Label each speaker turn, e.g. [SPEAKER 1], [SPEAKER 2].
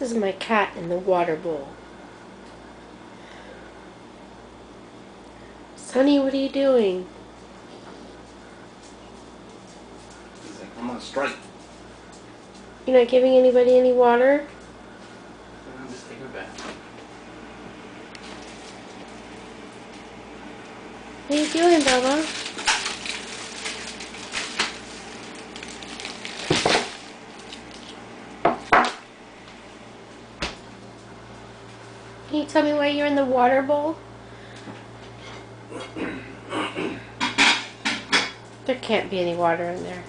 [SPEAKER 1] This is my cat in the water bowl. Sunny, what are you doing?
[SPEAKER 2] He's like, I'm on strike.
[SPEAKER 1] You're not giving anybody any water?
[SPEAKER 2] I'm just taking a bath.
[SPEAKER 1] What are you doing, Bella? Can you tell me why you're in the water bowl? There can't be any water in there.